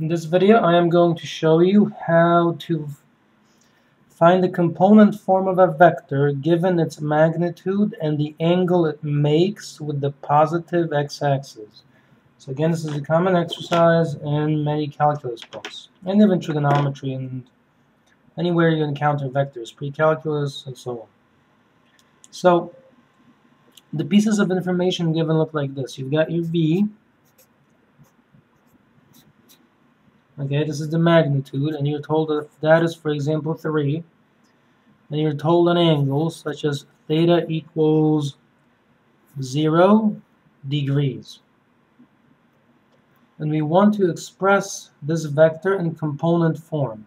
In this video I am going to show you how to find the component form of a vector given its magnitude and the angle it makes with the positive x-axis. So again this is a common exercise in many calculus books and even trigonometry and anywhere you encounter vectors, pre-calculus and so on. So the pieces of information given look like this. You've got your v Okay, this is the magnitude, and you're told that that is, for example, 3. And you're told an angle such as theta equals 0 degrees. And we want to express this vector in component form.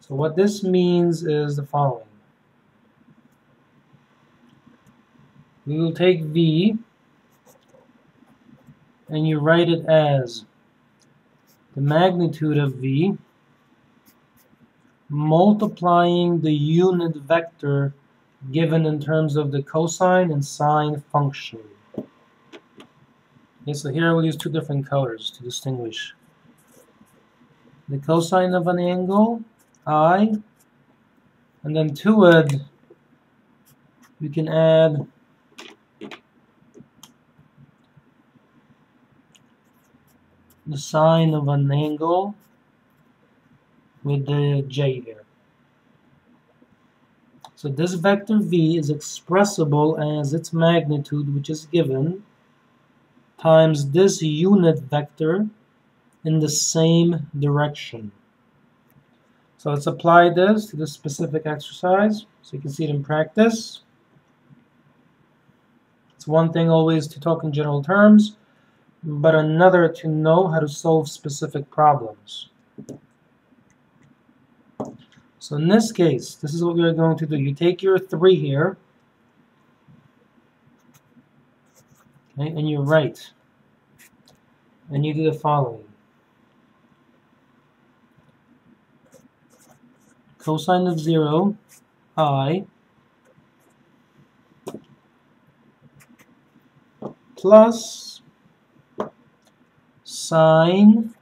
So what this means is the following. We will take V and you write it as the magnitude of v multiplying the unit vector given in terms of the cosine and sine function. Okay, so here we'll use two different colors to distinguish. The cosine of an angle, i, and then to it we can add the sine of an angle with the j there. So this vector v is expressible as its magnitude, which is given, times this unit vector in the same direction. So let's apply this to this specific exercise so you can see it in practice. It's one thing always to talk in general terms, but another to know how to solve specific problems. So in this case, this is what we are going to do. You take your 3 here, okay, and you write, and you do the following. Cosine of 0, i, plus sine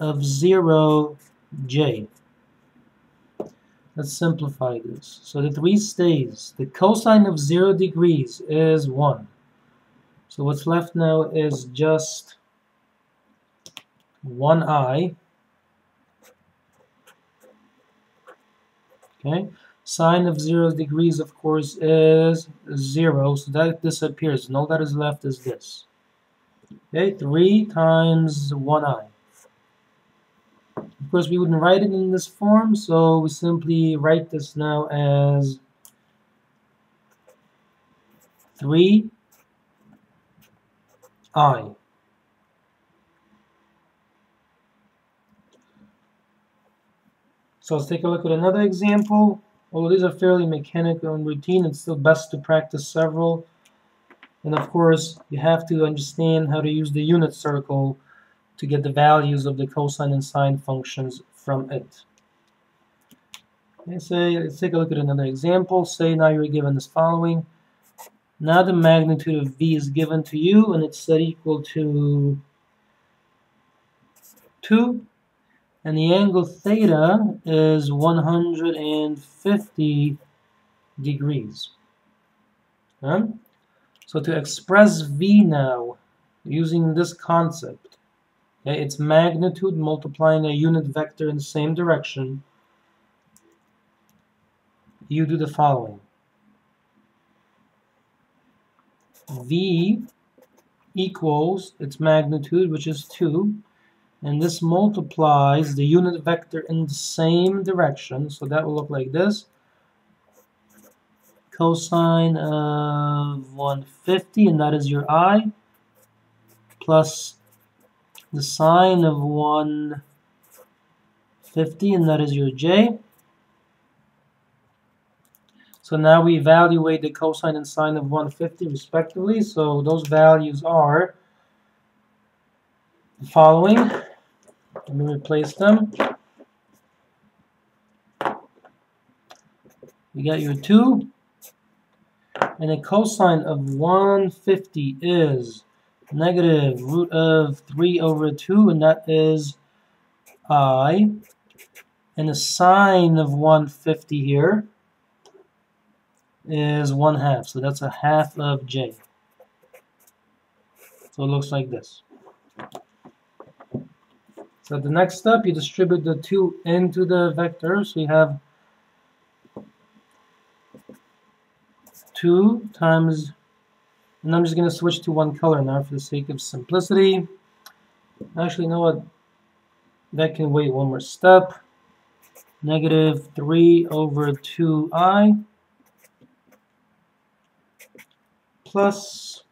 of 0 j. Let's simplify this. So the 3 stays. The cosine of 0 degrees is 1. So what's left now is just 1i. Okay. Sine of 0 degrees, of course, is 0. So that disappears. And all that is left is this. Okay, 3 times 1i. Of course, we wouldn't write it in this form, so we simply write this now as 3i. So let's take a look at another example. Although these are fairly mechanical and routine, it's still best to practice several and of course, you have to understand how to use the unit circle to get the values of the cosine and sine functions from it. Let's say, let's take a look at another example. Say now you're given this following. Now the magnitude of V is given to you, and it's set equal to 2. And the angle theta is 150 degrees. Huh? So to express V now, using this concept, okay, its magnitude multiplying a unit vector in the same direction, you do the following. V equals its magnitude, which is 2, and this multiplies the unit vector in the same direction, so that will look like this cosine of 150, and that is your i, plus the sine of 150, and that is your j. So now we evaluate the cosine and sine of 150 respectively. So those values are the following. Let me replace them. We got your 2 and a cosine of 150 is negative root of 3 over 2, and that is i. And the sine of 150 here is 1 half. So that's a half of j. So it looks like this. So the next step, you distribute the 2 into the vector. So you have 2 times, and I'm just going to switch to one color now for the sake of simplicity. Actually, you know what? That can wait one more step. Negative 3 over 2i plus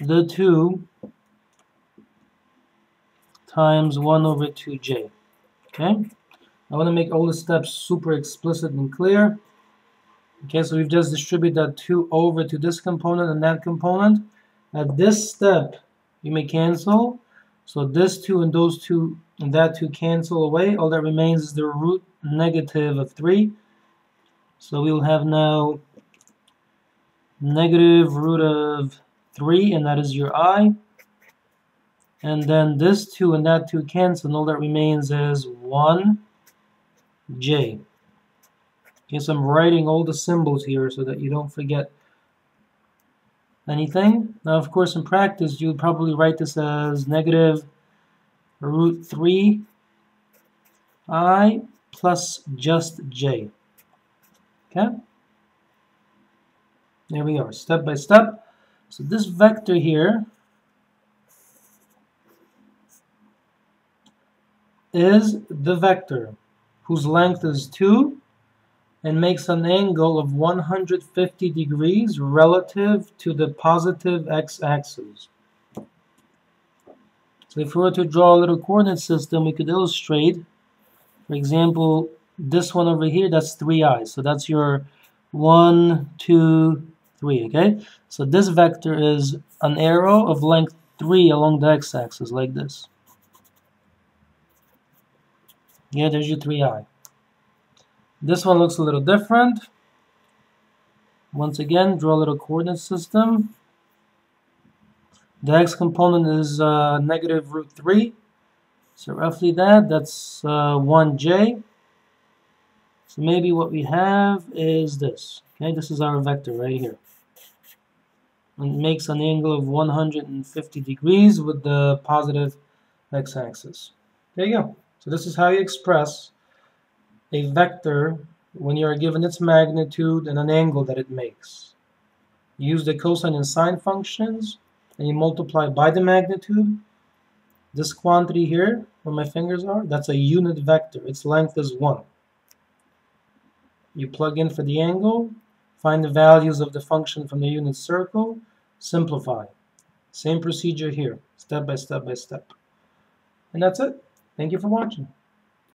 the 2 times 1 over 2j. Okay? I want to make all the steps super explicit and clear. Okay, so we've just distributed that 2 over to this component and that component. At this step, you may cancel. So this 2 and those 2 and that 2 cancel away. All that remains is the root negative of 3. So we'll have now negative root of 3, and that is your i. And then this 2 and that 2 cancel, and all that remains is 1j. So I'm writing all the symbols here so that you don't forget anything. Now, of course, in practice, you would probably write this as negative root 3 i plus just j. Okay? There we are, step by step. So this vector here is the vector whose length is 2 and makes an angle of 150 degrees relative to the positive x-axis. So if we were to draw a little coordinate system, we could illustrate, for example, this one over here, that's 3i. So that's your 1, 2, 3, okay? So this vector is an arrow of length 3 along the x-axis, like this. Yeah, there's your 3i. This one looks a little different. Once again, draw a little coordinate system. The x component is uh, negative root 3. So roughly that, that's uh, 1j. So maybe what we have is this. Okay, this is our vector right here. And it makes an angle of 150 degrees with the positive x-axis. There you go. So this is how you express a vector when you are given its magnitude and an angle that it makes. You use the cosine and sine functions and you multiply by the magnitude. This quantity here, where my fingers are, that's a unit vector. Its length is 1. You plug in for the angle, find the values of the function from the unit circle, simplify. Same procedure here, step by step by step. And that's it. Thank you for watching.